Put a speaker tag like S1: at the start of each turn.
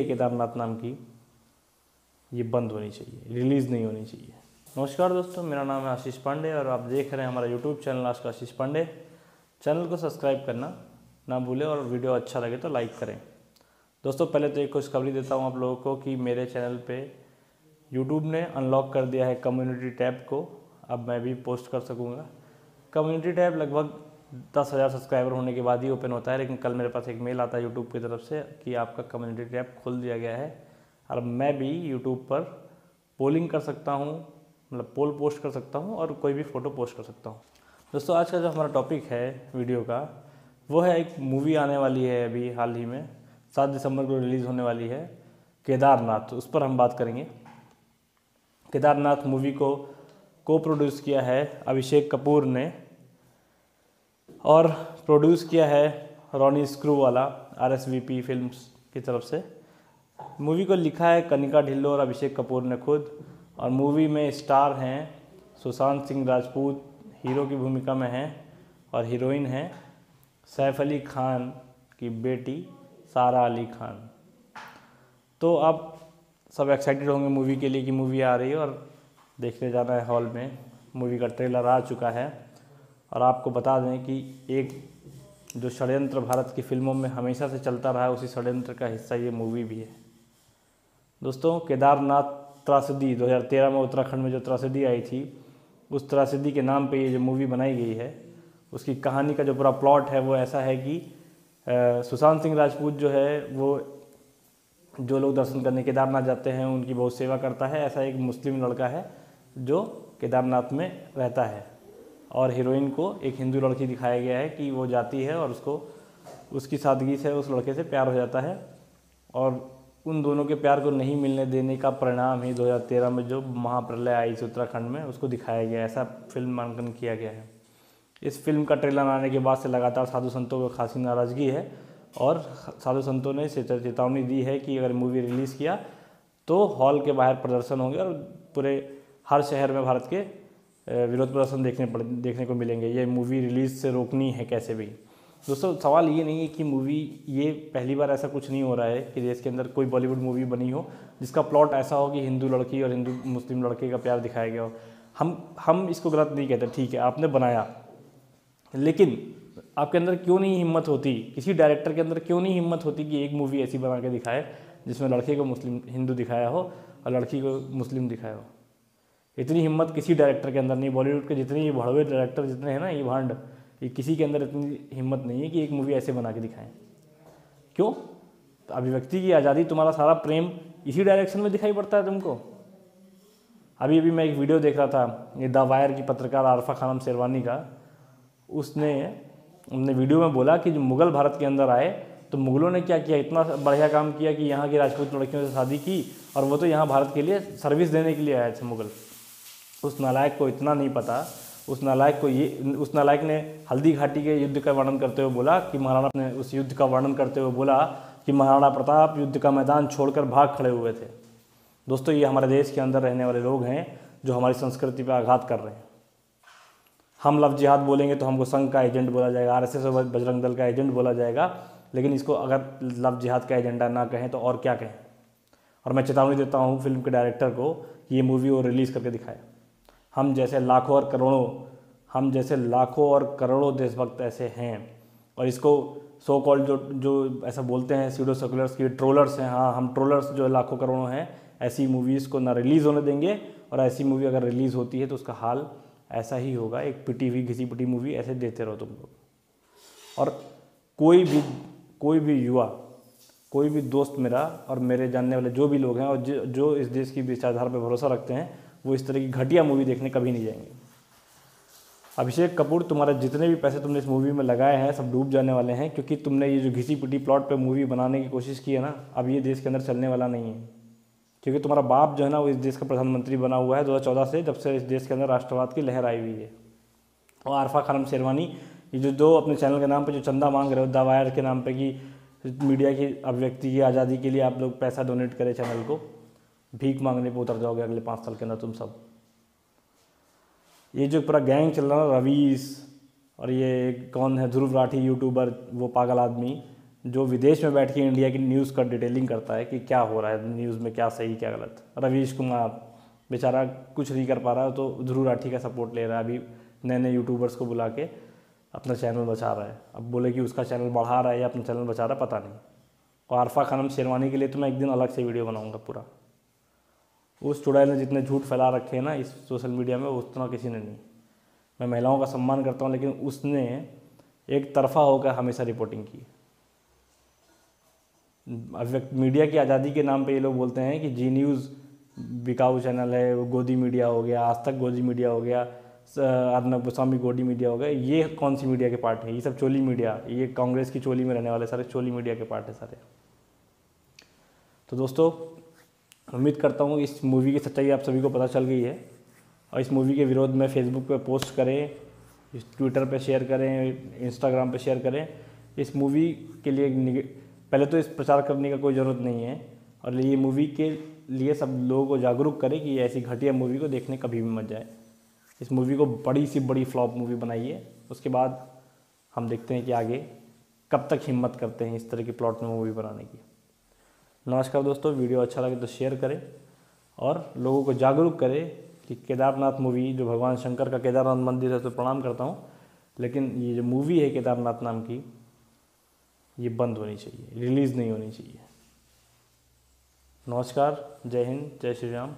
S1: है केदारनाथ नाम की ये बंद होनी चाहिए, रिलीज़ नहीं होनी चाहिए। नमस्कार दोस्तों, मेरा नाम है आशीष पांडे और आप देख रहे हैं हमारा यूट्यूब चैनल आज आशीष पांडे। चैनल को सब्सक्राइब करना ना भूलें और वीडियो अच्छा लगे तो लाइक करें। दोस्तों, पहले तो एक खुशखबरी देता हूँ आप लोगों को कि मेरे चैनल पे यूट्यूब ने अनलॉक कर दिया है कम्युनिटी टैब को। अब मैं भी पोस्ट कर सकूँगा। कम्युनिटी टैब लगभग दस हज़ार सब्सक्राइबर होने के बाद ही ओपन होता है, लेकिन कल मेरे पास एक मेल आता है यूट्यूब की तरफ़ से कि आपका कम्युनिटी टैब खोल दिया गया है। और मैं भी यूट्यूब पर पोलिंग कर सकता हूँ मतलब पोल पोस्ट कर सकता हूँ और कोई भी फ़ोटो पोस्ट कर सकता हूँ। दोस्तों, आज का जो हमारा टॉपिक है वीडियो का, वो है एक मूवी आने वाली है अभी हाल ही में। सात दिसंबर को रिलीज़ होने वाली है, केदारनाथ, उस पर हम बात करेंगे। केदारनाथ मूवी को को प्रोड्यूस किया है अभिषेक कपूर ने। और प्रोड्यूस किया है Ronnie Screwvala R S V P film की तरफ़ से। मूवी को लिखा है कनिका ढिल्लो और अभिषेक कपूर ने खुद और मूवी में स्टार हैं सुशांत सिंह राजपूत हीरो की भूमिका में हैं और हीरोइन हैं सैफ अली खान की बेटी सारा अली खान। तो आप सब एक्साइटेड होंगे मूवी के लिए कि मूवी आ रही है और देखने जाना है हॉल में। मूवी का ट्रेलर आ चुका है। और आपको बता दें कि एक जो षड्यंत्र भारत की फ़िल्मों में हमेशा से चलता रहा है, उसी षड्यंत्र का हिस्सा ये मूवी भी है। दोस्तों, केदारनाथ त्रासदी 2013 में उत्तराखंड में जो त्रासदी आई थी, उस त्रासदी के नाम पे ये जो मूवी बनाई गई है, उसकी कहानी का जो पूरा प्लॉट है, वो ऐसा है कि सुशांत सिंह राजपूत जो है, वो जो लोग दर्शन करने केदारनाथ जाते हैं, उनकी बहुत सेवा करता है, ऐसा एक मुस्लिम लड़का है जो केदारनाथ में रहता है। और हीरोइन को एक हिंदू लड़की दिखाया गया है कि वो जाती है और उसको, उसकी सादगी से उस लड़के से प्यार हो जाता है और उन दोनों के प्यार को नहीं मिलने देने का परिणाम ही 2013 में जो महाप्रलय आई थी उत्तराखंड में, उसको दिखाया गया ऐसा फ़िल्म मानकन किया गया है। इस फ़िल्म का ट्रेलर आने के बाद से लगातार साधु संतों को खासी नाराज़गी है और साधु संतों ने चेतावनी दी है कि अगर मूवी रिलीज़ किया तो हॉल के बाहर प्रदर्शन होंगे और पूरे हर शहर में भारत के विरोध प्रदर्शन देखने पड़, देखने को मिलेंगे। ये मूवी रिलीज़ से रोकनी है कैसे भी। दोस्तों, सवाल ये नहीं है कि मूवी ये पहली बार ऐसा कुछ नहीं हो रहा है कि देश के अंदर कोई बॉलीवुड मूवी बनी हो, जिसका प्लॉट ऐसा हो कि हिंदू लड़की और हिंदू मुस्लिम लड़के का प्यार दिखाया गया हो। हम हम इसको गलत नहीं कहते, ठीक है, आपने बनाया। लेकिन आपके अंदर क्यों नहीं हिम्मत होती? किसी डायरेक्टर के अंदर क्यों नहीं हिम्मत होती कि एक मूवी ऐसी बना के दिखाए, जिसमें लड़के को मुस्लिम, हिंदू दिखाया हो और लड़की को मुस्लिम दिखाया हो? इतनी हिम्मत किसी डायरेक्टर के अंदर नहीं बॉलीवुड के जितने ये बड़े डायरेक्टर जितने हैं ना, ये भांड, ये किसी के अंदर इतनी हिम्मत नहीं है कि एक मूवी ऐसे बना के दिखाएँ। क्यों? तो अभिव्यक्ति की आज़ादी, तुम्हारा सारा प्रेम इसी डायरेक्शन में दिखाई पड़ता है तुमको। अभी अभी मैं एक वीडियो देख रहा था, ये द वायर की पत्रकार आरफा खानम शेरवानी का। उसने उनने वीडियो में बोला कि जो मुग़ल भारत के अंदर आए तो मुग़लों ने क्या किया? इतना बढ़िया काम किया कि यहाँ की राजपूत लड़कियों से शादी की और वो तो यहाँ भारत के लिए सर्विस देने के लिए आए थे मुग़ल। उस नालायक को इतना नहीं पता। उस नालायक को ये, उस नालायक ने हल्दी घाटी के युद्ध का वर्णन करते हुए बोला कि महाराणा ने उस युद्ध का वर्णन करते हुए बोला कि महाराणा प्रताप युद्ध का मैदान छोड़कर भाग खड़े हुए थे। दोस्तों, ये हमारे देश के अंदर रहने वाले लोग हैं जो हमारी संस्कृति पर आघात कर रहे हैं। हम लव जिहाद बोलेंगे तो हमको संघ का एजेंट बोला जाएगा R S S Bajrang Dal का एजेंट बोला जाएगा, लेकिन इसको अगर लव जिहाद का एजेंडा ना कहें तो और क्या कहें? और मैं चेतावनी देता हूँ फ़िल्म के डायरेक्टर को ये मूवी वो रिलीज़ करके दिखाए। हम जैसे लाखों और करोड़ों, हम जैसे लाखों और करोड़ों देशभक्त ऐसे हैं। और इसको सो कॉल्ड जो जो ऐसा बोलते हैं सीडो सर्कुलर्स की ट्रोलर्स हैं हाँ हम ट्रोलर्स जो लाखों करोड़ों हैं, ऐसी मूवीज़ को ना रिलीज़ होने देंगे और ऐसी मूवी अगर रिलीज़ होती है तो उसका हाल ऐसा ही होगा, एक पिटी हुई, घिसी पिटी मूवी ऐसे देते रहो तुम लोग। और कोई भी कोई भी युवा कोई भी दोस्त मेरा और मेरे जानने वाले जो भी लोग हैं और जो इस देश की विचारधारा पर भरोसा रखते हैं, वो इस तरह की घटिया मूवी देखने कभी नहीं जाएँगे। अभिषेक कपूर, तुम्हारे जितने भी पैसे तुमने इस मूवी में लगाए हैं, सब डूब जाने वाले हैं, क्योंकि तुमने ये जो घिसी पिटी प्लॉट पे मूवी बनाने की कोशिश की है ना, अब ये देश के अंदर चलने वाला नहीं है। क्योंकि तुम्हारा बाप जो है ना, वो इस देश का प्रधानमंत्री बना हुआ है 2014 से, जब से इस देश के अंदर राष्ट्रवाद की लहर आई हुई है। और आरफा खानम शेरवानी, ये जो दो अपने चैनल के नाम पे जो चंदा मांग रहे हो दावायर के नाम पे कि मीडिया की अभिव्यक्ति की आज़ादी के लिए आप लोग पैसा डोनेट करें चैनल को। भीख मांगने पर उतर जाओगे अगले पाँच साल के अंदर तुम सब। ये जो पूरा गैंग चल रहा है रवीस और ये कौन है, ध्रुव राठी यूट्यूबर वो पागल आदमी, जो विदेश में बैठ के इंडिया की न्यूज़ का डिटेलिंग करता है कि क्या हो रहा है न्यूज़ में क्या सही, क्या गलत। रवीश कुमार, बेचारा कुछ नहीं कर पा रहा तो ध्रुव राठी का सपोर्ट ले रहा है अभी नए नए यूट्यूबर्स को बुला के। अपना चैनल बचा रहा है। अब बोले कि उसका चैनल बढ़ा रहा है या अपना चैनल बचा रहा है, पता नहीं। और आरफा खानम शेरवानी के लिए तो मैं एक दिन अलग से वीडियो बनाऊँगा पूरा। उस चुड़ैल ने जितने झूठ फैला रखे हैं ना इस सोशल मीडिया में उतना किसी ने नहीं। मैं महिलाओं का सम्मान करता हूँ, लेकिन उसने एक तरफा होकर हमेशा रिपोर्टिंग की। अभिव्यक्त मीडिया की आज़ादी के नाम पे ये लोग बोलते हैं कि जी न्यूज़ बिकाऊ चैनल है, गोदी मीडिया हो गया, आज तक गोदी मीडिया हो गया। अर्नब गोस्वामी गोडी मीडिया हो गया ये कौन सी मीडिया के पार्ट है? ये सब चोली मीडिया, ये कांग्रेस की चोली में रहने वाले सारे चोली मीडिया के पार्ट है सारे। तो दोस्तों, उम्मीद करता हूँ इस मूवी की सच्चाई आप सभी को पता चल गई है। और इस मूवी के विरोध में फेसबुक पे पोस्ट करें ट्विटर पे शेयर करें इंस्टाग्राम पे शेयर करें। इस मूवी के लिए पहले तो इस प्रचार करने का कोई ज़रूरत नहीं है। और ये मूवी के लिए सब लोगों को जागरूक करें कि ऐसी घटिया मूवी को देखने कभी भी मत जाए। इस मूवी को बड़ी सी, बड़ी फ्लॉप मूवी बनाइए उसके बाद हम देखते हैं कि आगे कब तक हिम्मत करते हैं इस तरह की प्लॉट में मूवी बनाने की। नमस्कार दोस्तों, वीडियो अच्छा लगे तो शेयर करें और लोगों को जागरूक करें कि केदारनाथ मूवी जो भगवान शंकर का केदारनाथ मंदिर है तो प्रणाम करता हूँ। लेकिन ये जो मूवी है केदारनाथ नाम की, ये बंद होनी चाहिए रिलीज़ नहीं होनी चाहिए। नमस्कार, जय हिंद, जय श्री राम।